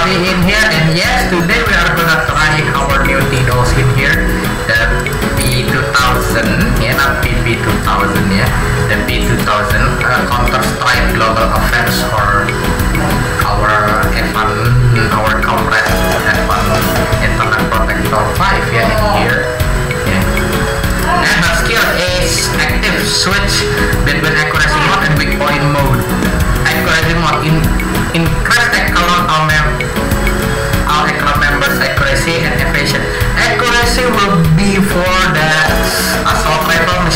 Navi in here and yes today we are gonna try our new T-Dolls in here. The P2000 yeah not PP2000 yeah. The P2000 uh, Counter Strike Global Offense or our Evan our comrade Evan Internet Protector 5 yeah in here. Yeah. And the skill is active switch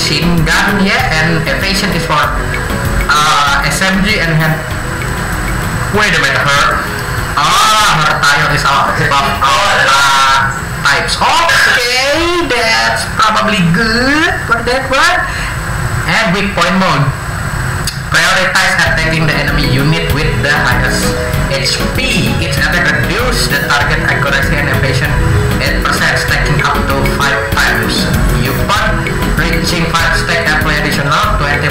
machine gun, yeah, and evasion is for uh, SMG and hand. Wait a minute, her. Ah, her tire is out of all types. Okay, that's probably good for that one. And weak point mode. Prioritize attacking the enemy unit with the highest HP. Each attack reduce the target accuracy and evasion 8%, stacking up to 5 times. Upon reaching 5 stack, apply additional 20%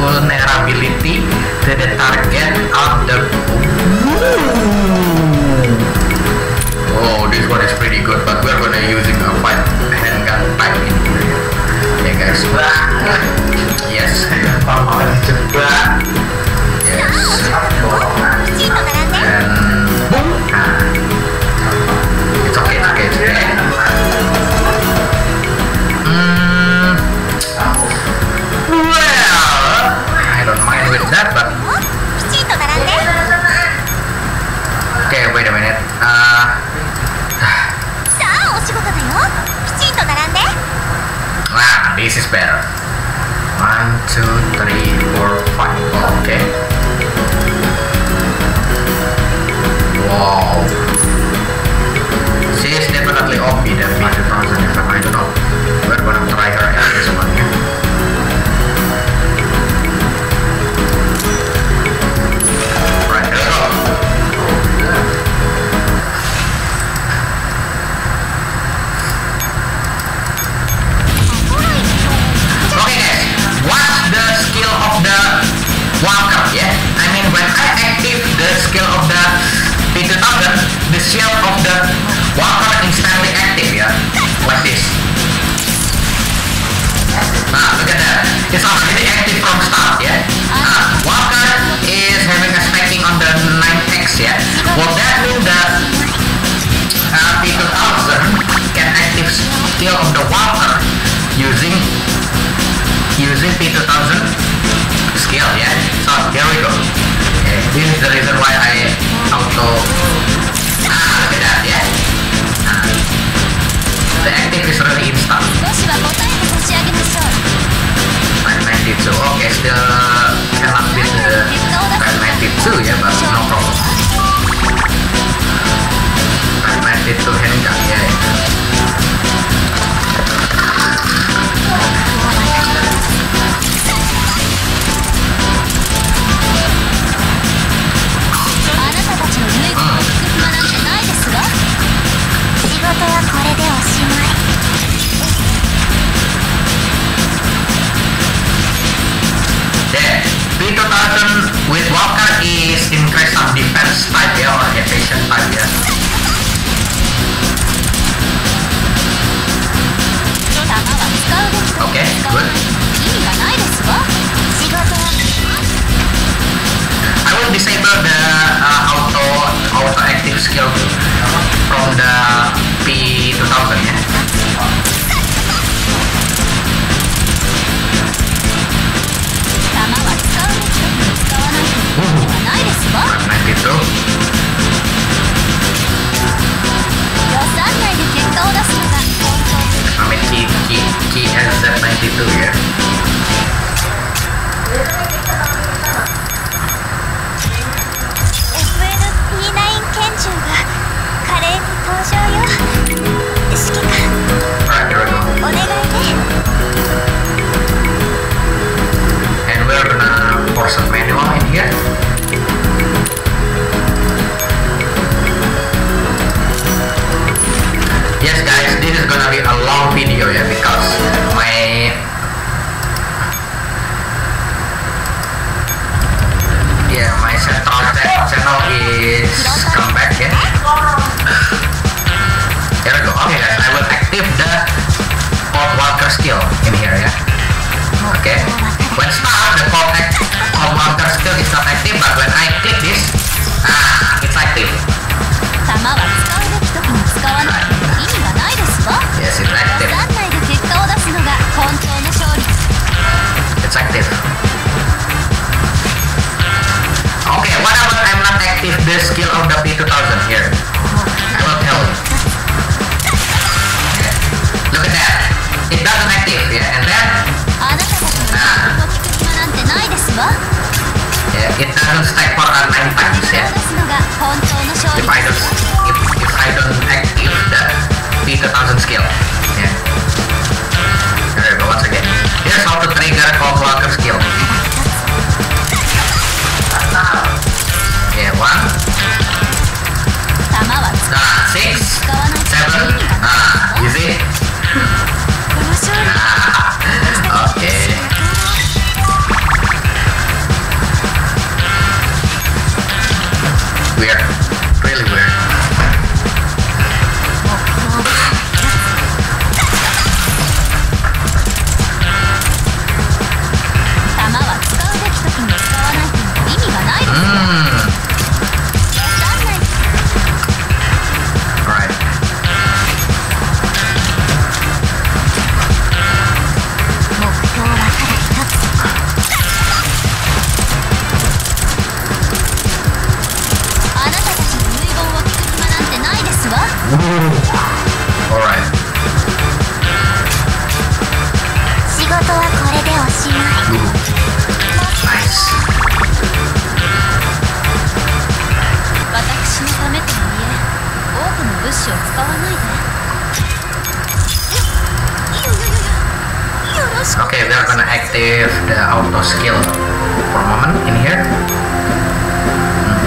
vulnerability to the target of the... Oh, this one is pretty good, but we're gonna using a fight handgun type in here. Yeah guys. Yes. Yes. wait a minute. Uh, さあお仕事だよきちんと並んで ah, this is better. One, two, three, four, five. Okay. Wow. Walker? Yeah, I mean when I active the skill of the P2000, the shield of the walker instantly active. Yeah, like this. Nah, look at that. It's already active from start. Yeah. Nah, walker is having a stacking on the 9x. Yeah. Well, that means that uh, P2000 can active skill of the walker using using P2000 skill ya so here we go. Okay, this is the reason why I auto ah look at that yeah. Ah. the active is already installed I'm 92 okay still cannot beat the 992 yeah but no problem. I'm 92 handgun. jauh apa from the P2000 ya Nah gitu アメリカ GSZ92 Okay, we are gonna active the auto skill for a moment in here. Hmm.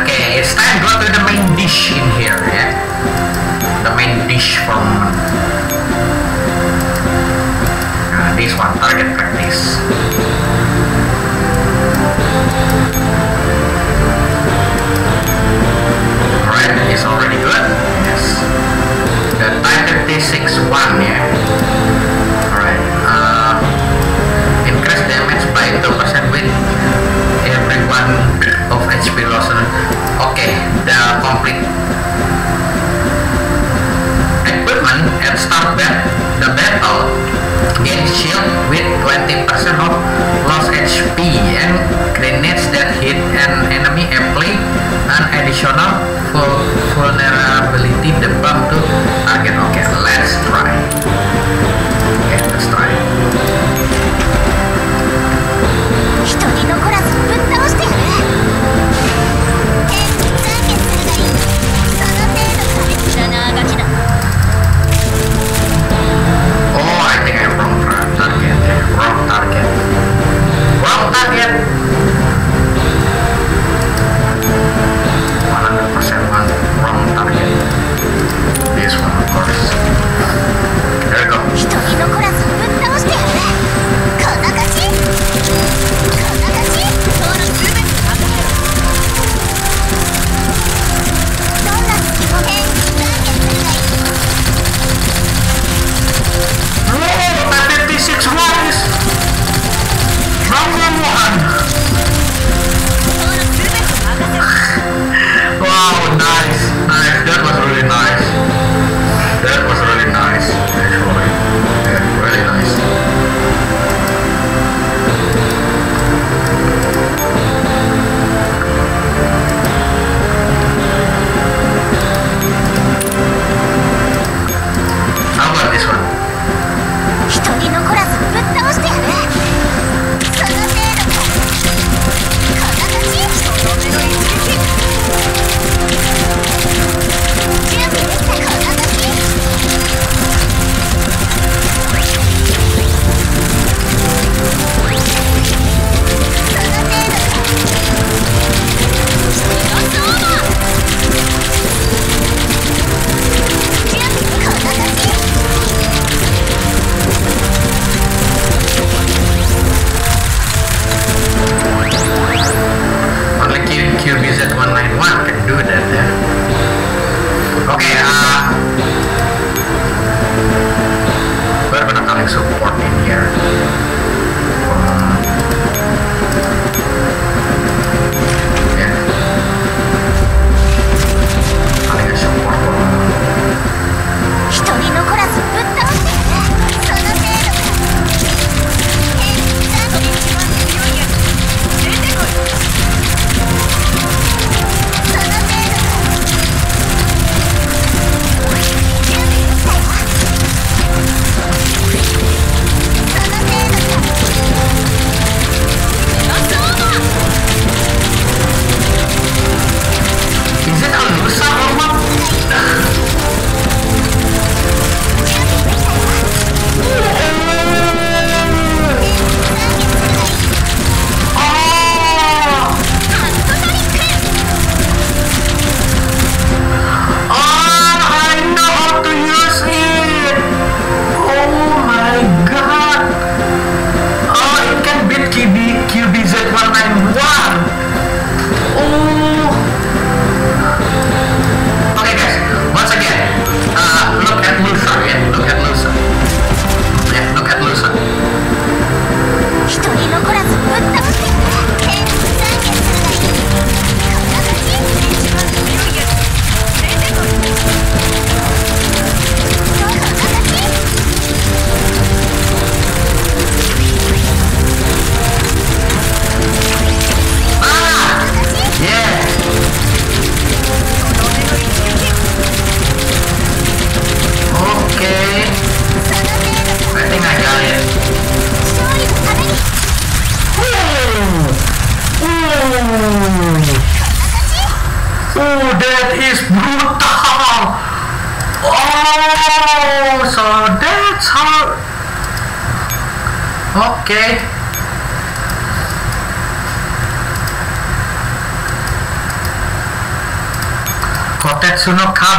Okay, it's time to go to the main dish in here, yeah? The main dish for a moment. Uh, this one, target practice. 10 is already good. Yes. The time T61 yeah. Alright. Uh, increase damage by 2% with every one of HP loss. Oke, okay, the complete equipment and start back the battle gain shield with 20% of lost HP and grenades that hit an enemy apply penggunaan additional vulnerability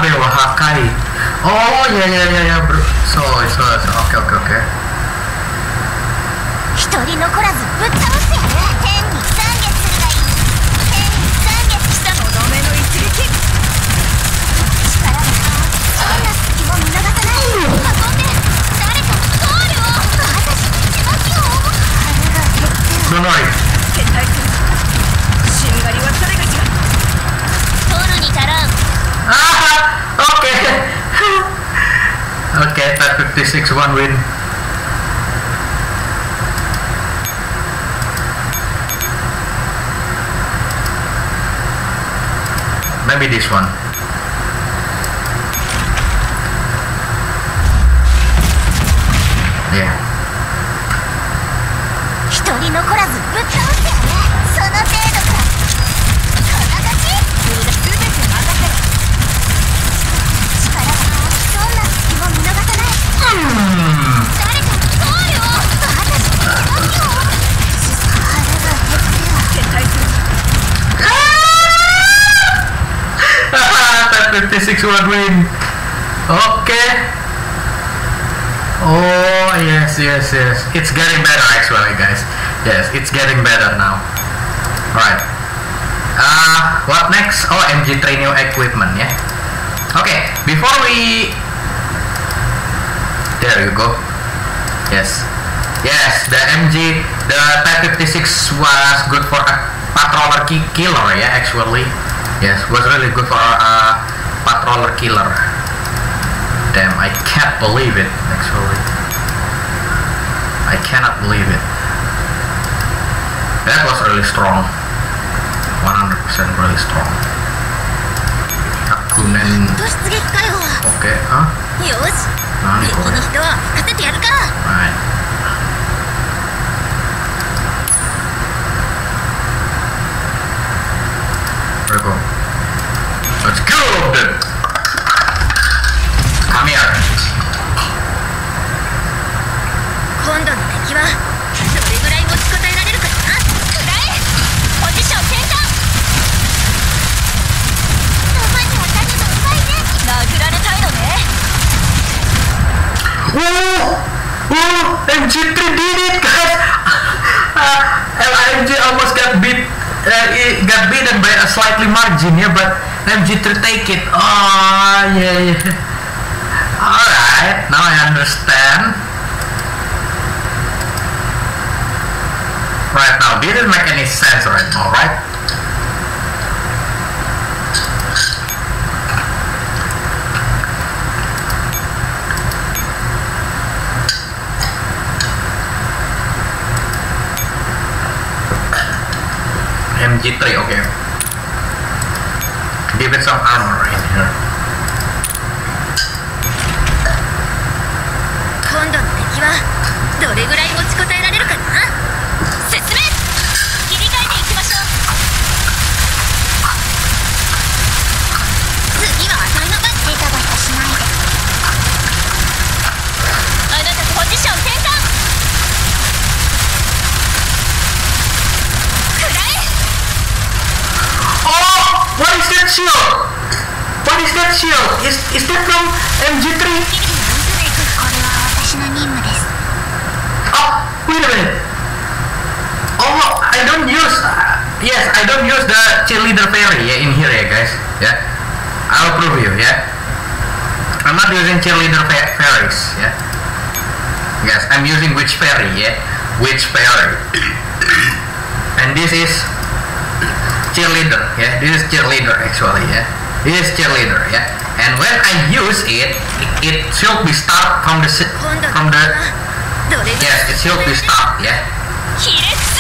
no Kabe wa Hakai. Oh, yeah, yeah, yeah, yeah, bro. So, so, so, okay, okay, okay. 一人残らずぶる天に残月するがいい天に残月したとどめの一撃!力がどんな隙も見逃さない運ん。で誰かゴールを私ちまきを腹が減っては okay. okay, that 56 one win. Maybe this one. Yeah. That 56 one win. Okay. Oh yes, yes, yes. It's getting better actually, guys. Yes, it's getting better now. Right. Uh, what next? Oh, MG3 new equipment, yeah. Okay, before we. There you go. Yes. Yes, the MG, the Type 56 was good for a patroller ki- killer, yeah, actually. Yes, was really good for a Patroller Killer. Damn, I can't believe it, actually. I cannot believe it. That was really strong. 100% really strong. Okay, huh? Nani, Alright. Let's go then! Come here. 今度の敵はどれぐらい持ちこたえられるかなくらえポジション転換弾に当たるのうまいね殴られたいのね Oh! Oh! MG3 did it, guys! Uh, LMG almost got beat. Uh, got beaten by slightly margin, yeah, but MG3 take it. Oh, yeah, yeah. Alright, now I understand. Right now, didn't make any sense right now, right? MG3, okay. Give it some armor in here. 今度の敵はどれぐらい持ちこたえ shield? what is that shield? is, is that from MG3 oh wait a minute. Oh I don't use uh, yes I don't use the cheerleader fairy. Yeah, in here yeah, guys. Yeah. I'll prove you yeah. I'm not using cheerleader fa fairies yeah. Yes I'm using witch fairy yeah. Witch fairy. And this is cheerleader yeah this is cheerleader actually yeah this is cheerleader yeah and when I use it it should be start from the from the yes it should be start yeah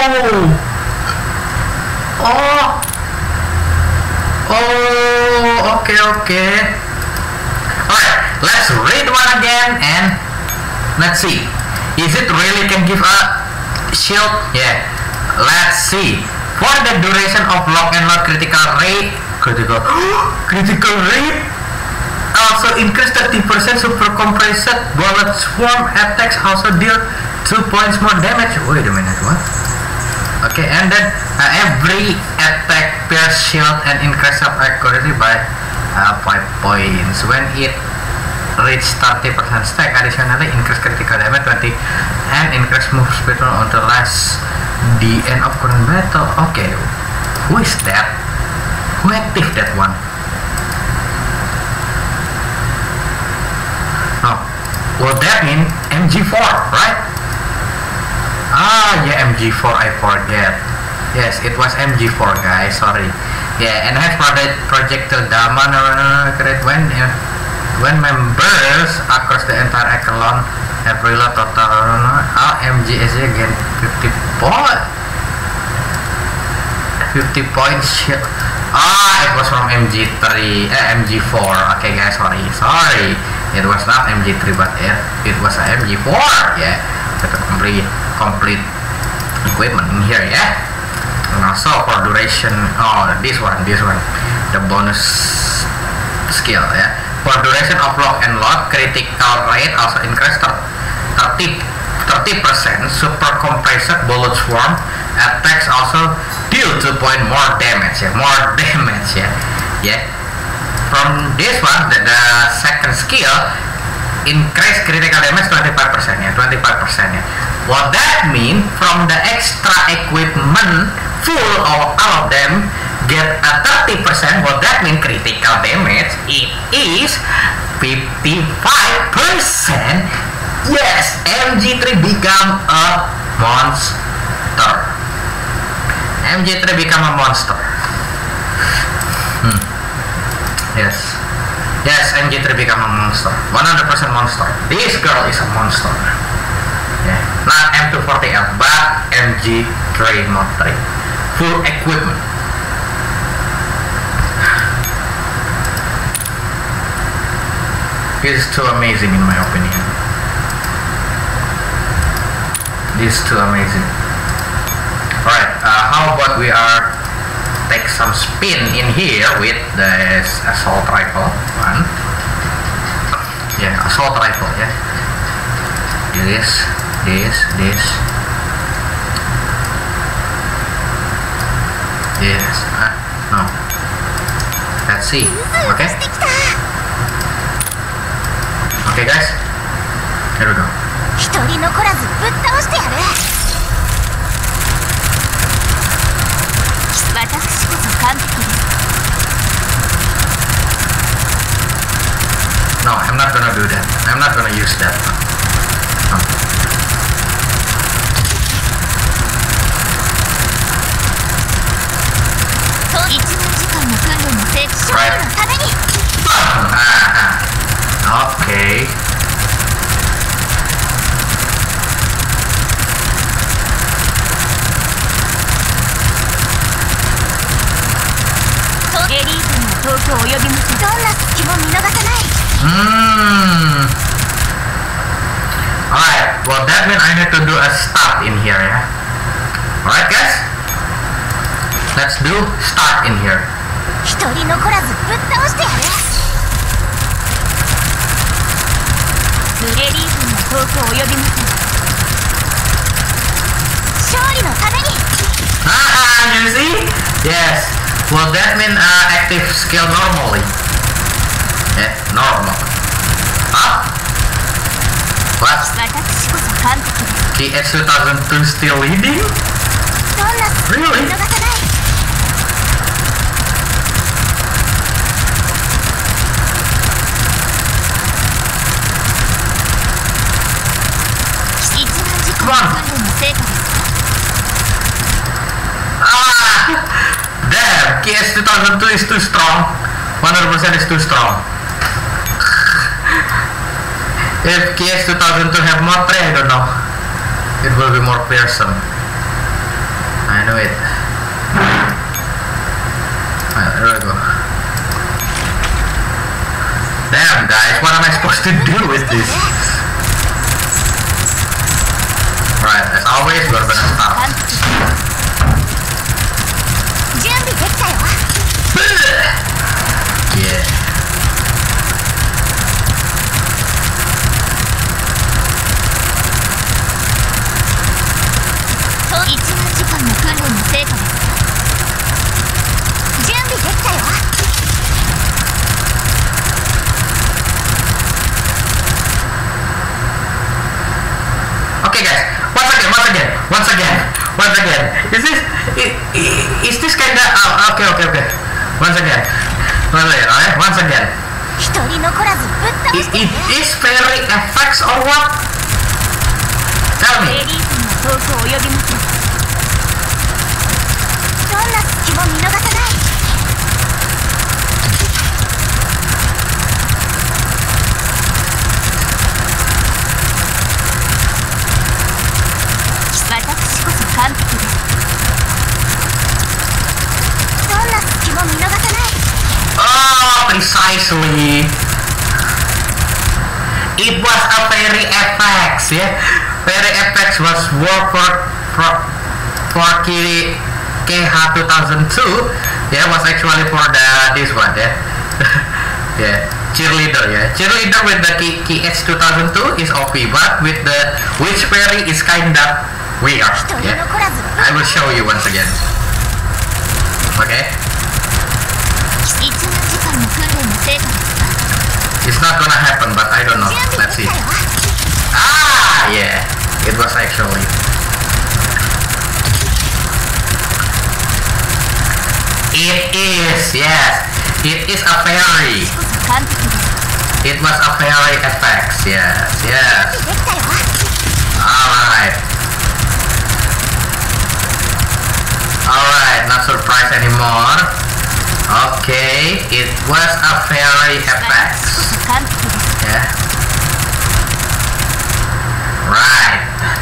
Oh! Oh! Oh, okay, okay. Alright, let's read one again and let's see. Is it really can give a shield? Yeah. Let's see. For the duration of lock and load critical rate, critical, critical rate also increase 30% super compressed bullet swarm attacks also deal 2 points more damage. Wait a minute, what? Okay, and then uh, every attack pierce shield and increase of accuracy by uh, 5 points. When it reach 30% stack, additionally increase critical damage 20 and increase move speed until last the end of current battle. Okay, who is that? Who active that one? Oh, well that mean MG4, right? Ah, yeah, MG4, I forget. Yes, it was MG4, guys, sorry. Yeah, enhanced project projectile Dama create. When uh, when members across the entire echelon have reload total uh, MGS again 50 point. 50 points ah it was from MG3 eh MG4 okay guys sorry. Sorry. It was not MG3 but it, it was a MG4 yeah a complete complete equipment in here yeah. And also for duration oh this one this one. The bonus skill yeah. For duration of lock and load critical rate also increase 30 30% super compressed bullet swarm attacks also deal 2 point more damage yeah more damage yeah. Yeah. From this one the, the second skill increase critical damage 25% yeah 25% yeah what that mean from the extra equipment full of all of them get a 30% what that mean critical damage it is 55% yes MG3 become a monster. MG3 become a monster yes MG3 become a monster 100% monster this girl is a monster yeah. not M240L but MG3 Mod 3 full equipment This is too amazing in my opinion. This is too amazing. Alright, uh, how about we are take some spin in here with the assault rifle one. Yeah, assault rifle, yeah. This, this, this. Yes. Uh, no. Let's see. ズーム Okay. してきた Okay, guys. Here we go. 一人残らずぶっ倒してやる 私こそ完璧です No, I'm not gonna do that. I'm not gonna use that. No. Right. Okay. 遠く及びませんどんな隙も見逃さない Hmm. Alright, well that means I need to do a start in here, yeah? Alright guys? Let's do start in here. 一人残らずぶっ倒してやるエリートには遠く及びません勝利のために Ah, you see? Yes. Well, that mean uh, active skill normally. Yeah, normal. Up. Left. TS 2002 still leading? Really? Damn, KH2002 is too strong. 100% is too strong. If KH2002 have more three, I don't know. it will be more fearsome. I know it. Alright, there we go. Damn guys, what am I supposed to do with this? Right, as always, we're gonna start. 成果です準備できたよ Okay guys, once again, once again, once again, once again. Is this, i- i- is this kinda, oh, okay, okay, okay. Once again, once again, alright, once again. 一人残らずぶっ倒 It, して it ね is fairy effects or what? Tell エ me. リートの遠く及びませんどん な隙も見逃さない私こそ完璧ですどんな隙も見逃さない Oh, precisely. It was a fairy effects, yeah. Fairy effects was work for for for Kiri KH 2002 yeah was actually for the this one yeah. Yeah cheerleader yeah. Cheerleader with the KH 2002 is OP but with the witch fairy is kinda weird yeah. I will show you once again. Okay. It's not gonna happen but I don't know. Let's see. Ah yeah. It was actually It is, yes. It is a fairy. It was a fairy effect, yes, yes. Alright. Alright, not surprised anymore. Okay, it was a fairy effect. Yeah. Right.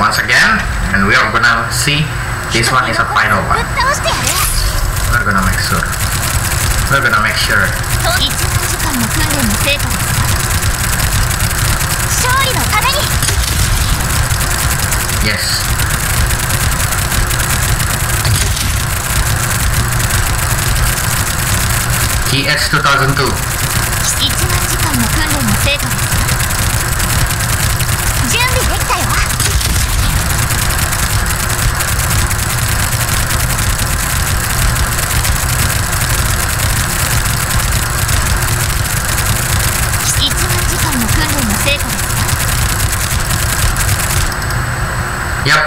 once again, and we are gonna see this one is a final ぶっ one. 倒してやる We're gonna make sure. We're gonna make sure. と1万時間の訓練の成果ですか勝利のために Yes. TX 2002. 1万時間の訓練の成果ですか準備できたよ Yep.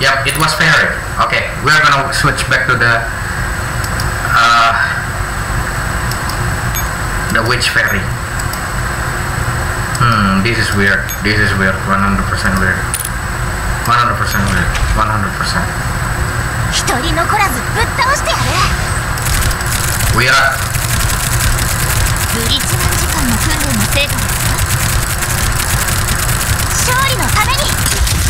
Yep, it was fairy. Okay, we're gonna switch back to the uh, the witch fairy. Hmm, this is weird. This is weird. 100% weird. 100% weird. 100%. 一人残らずぶっ倒してやる We are 1万時間の訓練の成果ですか勝利のために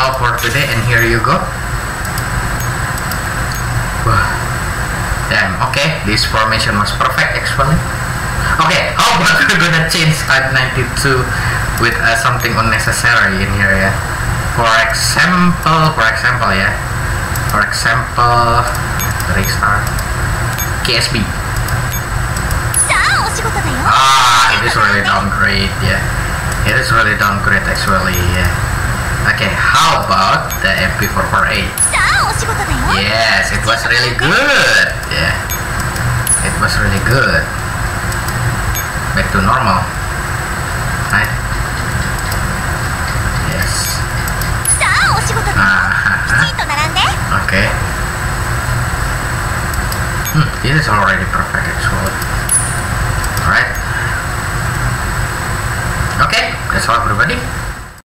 out for today and here you go. Damn okay this formation was perfect actually. Okay oh, how about we're gonna change type 92 with uh, something unnecessary in here yeah. For example for example yeah. For example restart. KSB ah it is really downgrade yeah. It is really downgrade actually yeah. Okay, how about the MP448? Yes, it was really good. Yeah, it was really good. Back to normal. Right? Yes. Uh-huh. Okay. Hmm, this is already perfect actually. Alright. Okay, that's all everybody.